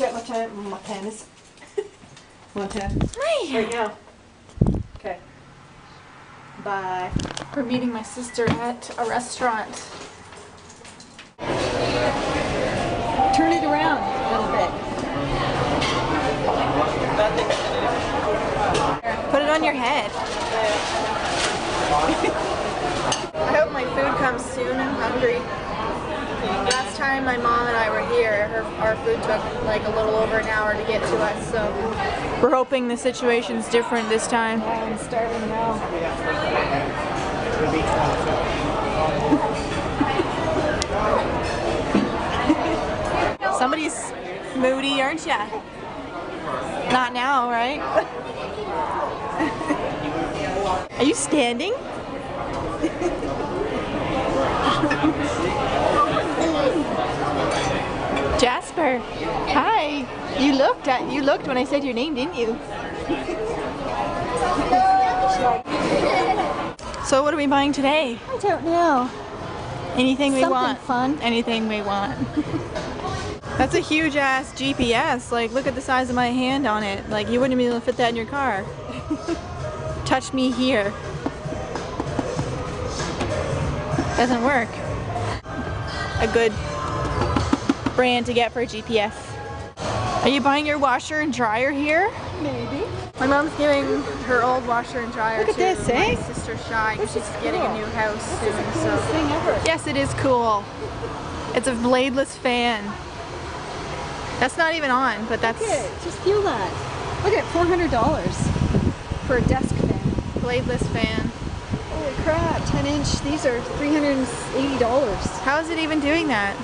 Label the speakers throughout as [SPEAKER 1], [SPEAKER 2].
[SPEAKER 1] my time, my penis. Montana.
[SPEAKER 2] Hi.
[SPEAKER 1] Right now. Okay. Bye.
[SPEAKER 2] We're meeting my sister at a restaurant.
[SPEAKER 1] Turn it around a little bit.
[SPEAKER 2] Put it on your head. I hope my food comes soon. I'm hungry. Time my mom and I were here, her, our food took like a little over an hour to get to us, so we're hoping the situation's different this time.
[SPEAKER 1] I'm starving now.
[SPEAKER 2] Somebody's moody, aren't ya? Not now, right? Are you standing? Hi. You looked at you looked when I said your name, didn't you? So what are we buying today?
[SPEAKER 1] I don't know.
[SPEAKER 2] Anything we
[SPEAKER 1] Something
[SPEAKER 2] want.
[SPEAKER 1] fun.
[SPEAKER 2] Anything we want. That's a huge ass GPS. Like, look at the size of my hand on it. Like, you wouldn't be able to fit that in your car. Touch me here. Doesn't work. A good brand to get for a GPS. Are you buying your washer and dryer here?
[SPEAKER 1] Maybe.
[SPEAKER 2] My mom's giving her old washer and dryer
[SPEAKER 1] Look at
[SPEAKER 2] to
[SPEAKER 1] this,
[SPEAKER 2] my
[SPEAKER 1] eh?
[SPEAKER 2] sister Shy because she's
[SPEAKER 1] is
[SPEAKER 2] getting a new house
[SPEAKER 1] This
[SPEAKER 2] soon.
[SPEAKER 1] is the
[SPEAKER 2] so.
[SPEAKER 1] thing ever.
[SPEAKER 2] Yes, it is cool. It's a bladeless fan. That's not even on, but that's
[SPEAKER 1] Look at it. Just feel that. Look at $400 for a desk fan.
[SPEAKER 2] bladeless fan.
[SPEAKER 1] Holy crap, 10 inch. These are $380.
[SPEAKER 2] How is it even doing that?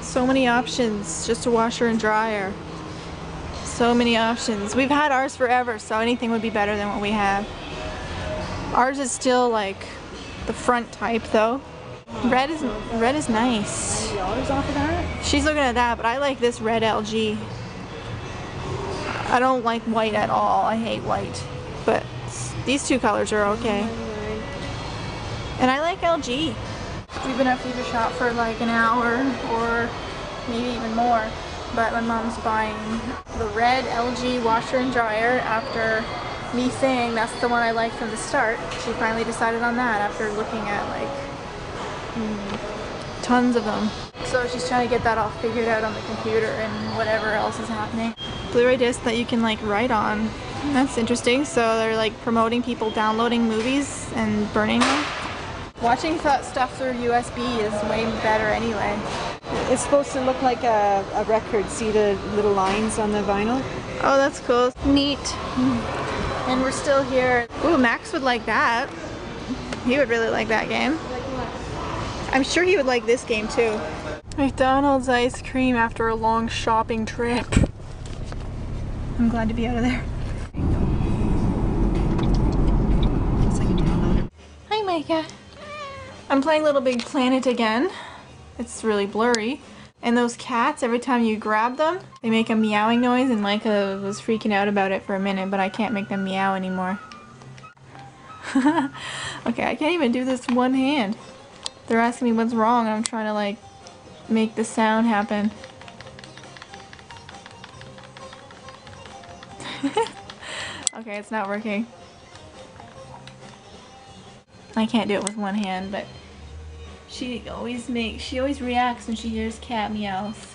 [SPEAKER 2] So many options, just a washer and dryer. So many options. We've had ours forever, so anything would be better than what we have. Ours is still like the front type though. Red is red is nice.
[SPEAKER 1] $90 off of that?
[SPEAKER 2] She's looking at that, but I like this red LG. I don't like white at all. I hate white. But these two colors are okay. And I like LG. We've been at Future Shop for like an hour or maybe even more. But my mom's buying the red LG washer and dryer after me saying that's the one I like from the start. She finally decided on that after looking at like mm, tons of them. So she's trying to get that all figured out on the computer and whatever else is happening. Blu-ray disc that you can like write on. That's interesting. So they're like promoting people downloading movies and burning them. Watching stuff through USB is way better anyway.
[SPEAKER 1] It's supposed to look like a, a record. See the little lines on the vinyl?
[SPEAKER 2] Oh, that's cool. Neat. And we're still here. Ooh, Max would like that. He would really like that game. I'm sure he would like this game too. McDonald's ice cream after a long shopping trip. I'm glad to be out of there. Hi, Micah. I'm playing Little Big Planet again. It's really blurry. And those cats, every time you grab them, they make a meowing noise, and Micah was freaking out about it for a minute, but I can't make them meow anymore. okay, I can't even do this one hand. They're asking me what's wrong, and I'm trying to, like, make the sound happen. okay, it's not working. I can't do it with one hand, but she always makes, she always reacts when she hears cat meows.